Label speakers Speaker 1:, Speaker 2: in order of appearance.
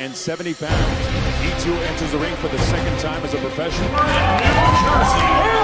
Speaker 1: 170 pounds. E2 enters the ring for the second time as a professional.
Speaker 2: New Jersey,